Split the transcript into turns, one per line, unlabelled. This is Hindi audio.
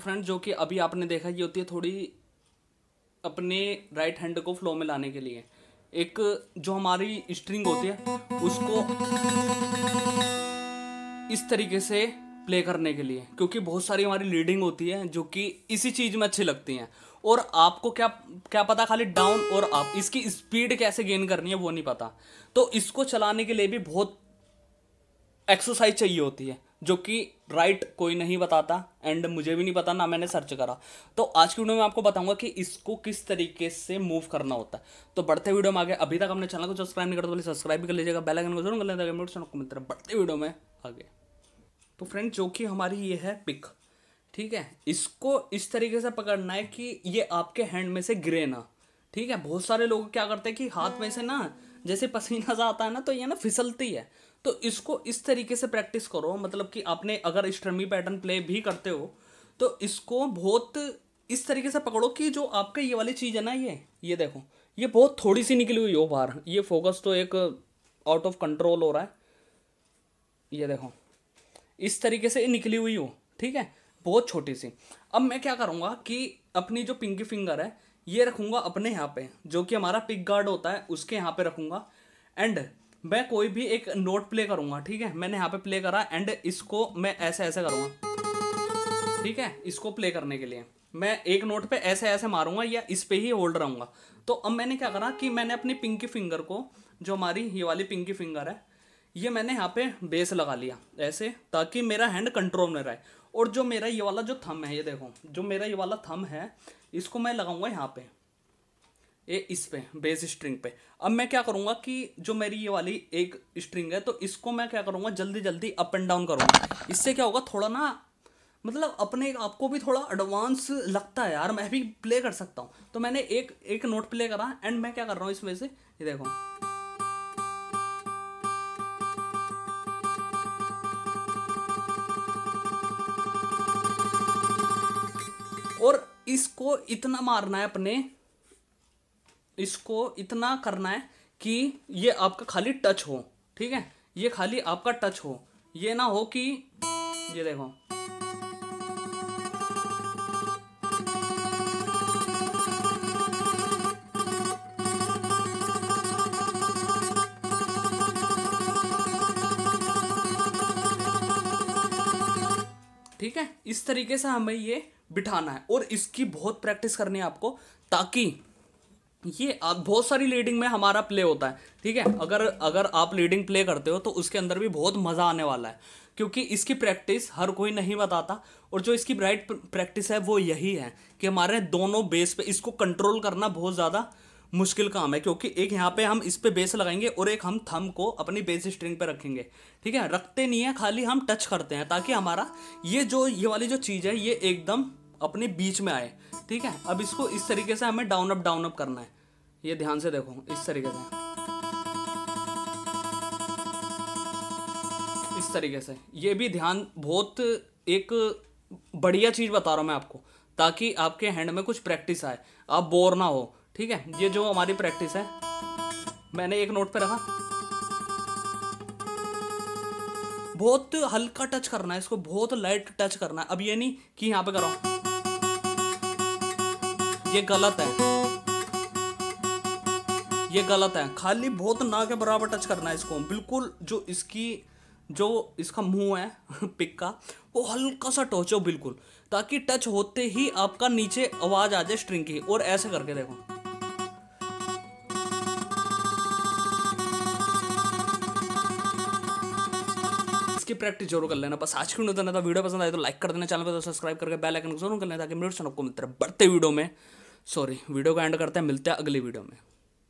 फ्रेंड जो कि अभी आपने देखा, ये होती है थोड़ी अपने राइट हैंड को फ्लो में लाने के लिए। एक जो हमारी स्ट्रिंग होती है, उसको इस तरीके से प्ले करने के लिए, क्योंकि बहुत सारी हमारी लीडिंग होती है, जो कि इसी चीज़ में अच्छी लगती हैं। और आपको क्या क्या पता खाली डाउन और अप इसकी स्पीड कैसे गेन करनी है, वो नहीं पता। तो इसको चलाने के लिए भी बहुत एक्सरसाइज चाहिए होती है। जो कि राइट कोई नहीं बताता एंड मुझे भी नहीं पता, ना मैंने सर्च करा। तो आज की वीडियो में आपको बताऊँगा कि इसको किस तरीके से मूव करना होता है। तो बढ़ते वीडियो में आगे। अभी तक हमने चैनल को सब्सक्राइब नहीं करते तो सब्सक्राइब भी कर लीजिएगा। बेल आइकन को ज़रूर कर लेना है बढ़ते वीडियो में आगे। तो फ्रेंड जो कि हमारी ये है पिक ठीक है? इसको इस तरीके से पकड़ना है कि ये आपके हैंड में से गिरे ना। ठीक है? बहुत सारे लोग क्या करते हैं कि हाथ में से ना, जैसे पसीना सा आता है ना तो ये ना फिसलती है। तो इसको इस तरीके से प्रैक्टिस करो मतलब कि आपने अगर स्ट्रमी पैटर्न प्ले भी करते हो तो इसको बहुत इस तरीके से पकड़ो कि जो आपका ये वाली चीज़ है ना ये ये देखो, ये बहुत थोड़ी सी निकली हुई हो बाहर। ये फोकस तो एक आउट ऑफ़ कंट्रोल हो रहा है। ये देखो, इस तरीके से निकली हुई हो, ठीक है? बहुत छोटी सी। अब मैं क्या करूँगा कि अपनी जो पिंकी फिंगर है, ये रखूँगा अपने यहाँ पे, जो कि हमारा पिक गार्ड होता है, उसके यहाँ पे रखूँगा। एंड मैं कोई भी एक नोट प्ले करूँगा, ठीक है? मैंने यहाँ पे प्ले करा एंड इसको मैं ऐसे ऐसे करूँगा। ठीक है? इसको प्ले करने के लिए। मैं एक नोट पे ऐसे ऐसे मारूँगा या इस पे ही होल्ड रहूँगा। तो अब मैंने क्या करा कि मैंने अपनी पिंकी फिंगर को, जो हमारी ये वाली पिंकी फिंगर है, ये मैंने यहाँ पे बेस लगा लिया ऐसे, ताकि मेरा हैंड कंट्रोल में रहे। और जो मेरा ये वाला जो थम है, ये देखो, जो मेरा ये वाला थम है, इसको मैं लगाऊँगा यहाँ पे। ये इस पे बेस स्ट्रिंग पे। अब मैं क्या करूँगा कि जो मेरी ये वाली एक स्ट्रिंग है तो इसको मैं क्या करूँगा जल्दी जल्दी अप एंड डाउन करूँगा। इससे क्या होगा, थोड़ा ना मतलब अपने आपको भी थोड़ा एडवांस लगता है यार, मैं भी प्ले कर सकता हूँ। तो मैंने एक एक नोट प्ले करा एंड मैं क्या कर रहा हूँ इसमें से, ये देखो। और इसको इतना मारना है अपने इसको इतना करना है कि ये आपका खाली टच हो, ठीक है? ये खाली आपका टच हो। ये ना हो कि, ये देखो। ठीक है? इस तरीके से हमें ये बिठाना है और इसकी बहुत प्रैक्टिस करनी है आपको, ताकि ये बहुत सारी लीडिंग में हमारा प्ले होता है, ठीक है? अगर अगर आप लीडिंग प्ले करते हो तो उसके अंदर भी बहुत मज़ा आने वाला है, क्योंकि इसकी प्रैक्टिस हर कोई नहीं बताता, और जो इसकी ब्राइट प्रैक्टिस है, वो यही है कि हमारे दोनों बेस पे इसको कंट्रोल करना बहुत ज़्यादा मुश्किल काम है, क्योंकि एक यहाँ पे हम इस पे बेस लगाएँगे, और एक हम थम को अपनी बेस स्ट्रिंग पे रखेंगे, ठीक है? रखते नहीं है, खाली हम टच करते हैं, ताकि हमारा ये जो, ये वाली जो चीज़ है, ये एकदम अपने बीच में आए। ठीक है? अब इसको इस तरीके से हमें डाउन अप डाउन अप करना है। ये ध्यान से देखो, इस तरीके से। इस तरीके से। ये भी ध्यान बहुत एक बढ़िया चीज़ बता रहा हूँ मैं आपको, ताकि आपके हैंड में कुछ प्रैक्टिस आए। आप बोर ना हो, ठीक है? ये जो हमारी प्रैक्टिस है, मैंने एक नोट पे रखा। बहुत हल्का टच करना है इसको, बहुत लाइट टच करना है। अब ये नहीं कि यहाँ पे करो। ये गलत है। ये गलत है। खाली बहुत ना के बराबर टच करना है इसको। बिल्कुल जो इसकी, जो इसका मुँह है पिक का वो हल्का सा टोचो बिल्कुल। ताकि टच होते ही आपका नीचे आवाज़ आ जाए स्ट्रिंग की। और ऐसे करके देखो। इसकी प्रैक्टिस ज़रूर कर लेना। बस आज की वीडियो देना था। वीडियो पसंद आए तो लाइक कर देना। चैनल पर तो सब्सक्राइब करके बेल आइकन ज़रूर कर लेना, ताकि मेरे चैनल को मिलते बढ़ते वीडियो में सॉरी वीडियो को एंड करते हैं मिलते हैं अगली वीडियो में।